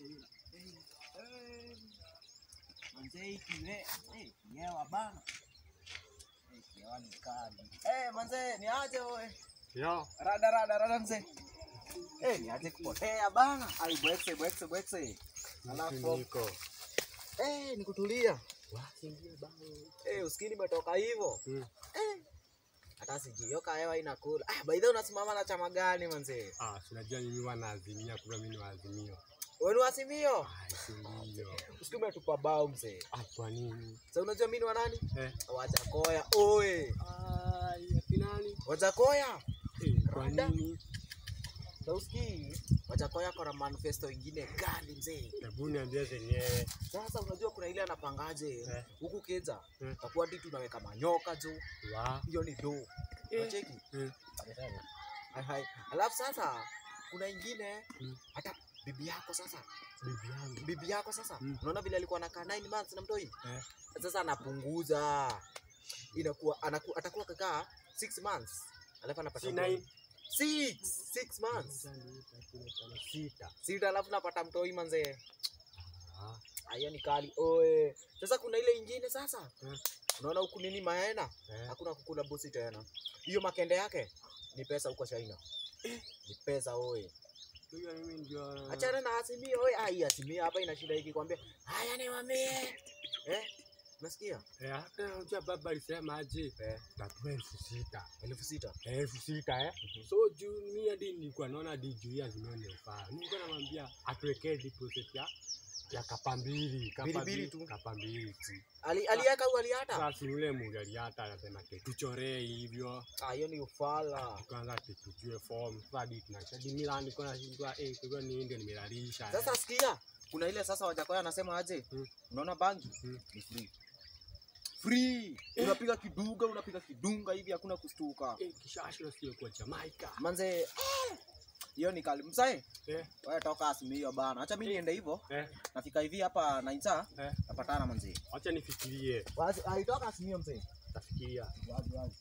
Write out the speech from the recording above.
Manze eh. Eh. Eh, manze ni aje wewe? Yo, Rada rada rada mzee. Eh, kupotea bana. Ai bwekse bwekse bwekse. Alafu niko. eh ni. Wasingie bao. Eh, usikini umetoka hivyo. Mm. Eh. Hata sijui hewa inakula. Ah, by the way unasimama na chama gani manze? Ah, tunajua mimi wanaazimia kumbe mimi ni waazimio. Wewe asimio wasimio? Ah, si umetupa bao mzee. Ah, kwa nini? Sasa unajua mimi ni wa nani? Eh. Wajakoya. Oe. Ai, nani? Wajakoya. Eh, kwa nini? Sasa usikii? Wajakoya kwa manifesto ingine gani mzee. Hebu niambie zenyewe. Sasa unajua kuna ile anapangaje huku Eh. huku Kenya Eh. takuwa ditu tunaweka manyoka juu, Wa. hiyo ni do Eh. unacheki. Eh. Hai, hai. Alafu sasa kuna ingine Mm. hata bibi yako sasa, Bibi yangu. bibi yako sasa, Mm. unaona vile alikuwa anakaa 9 months na mtoi, Eh. sasa anapunguza, inakuwa anaku, atakuwa kakaa 6 months, alafu anapata Si mtoi. nine. Six, six months Sita. sita, alafu napata mtoi manzee. Ah. Aya ni kali oe. Sasa kuna ile ingine sasa. eh. Unaona huku nini maena? Eh. Hakuna kukula busi tena. Hiyo makende yake ni pesa huko China. Ni pesa oe. Ndio. Achana na Asimio wewe. Ah, hii Asimio hapa ina shida hiki kwambia. Haya ni wamie. Eh? Unasikia? Eh, hata unajua baba alisema aje? Eh, Tatua elfu sita. elfu sita. elfu sita eh? So juu mimi hadi nilikuwa naona DJ juu ya zimeonefaa, nilikuwa namwambia atuwekee deposit ya ya kapa mbili kapa Mbili tu. kapa mbili tu. Ali aliaka au aliata? Sasa yule mugari hata anasema tuchoree hivyo, Ah, hiyo ni ufala. tukaanza ati tujue form. Sasa hadi tunasha hadi niko na shindwa eh, kwa hiyo ni ndio nimelalisha. eh. Sasa sikia. Kuna ile sasa Wajakoya anasema aje? hmm. Unaona bangi? hmm. Ni free. Free. Unapiga kiduga, unapiga kidunga hivi hakuna kustuka. eh, kishasho sio kwa Jamaica. manze eh, hiyo ni kali. Msae Eh, wewe toka asimio bana. Acha mimi niende hivyo eh, nafika hivi hapa na insa eh. napatana manzi Acha nifikirie, wazi aitoka asimio mzee. Tafikiria. wazi wazi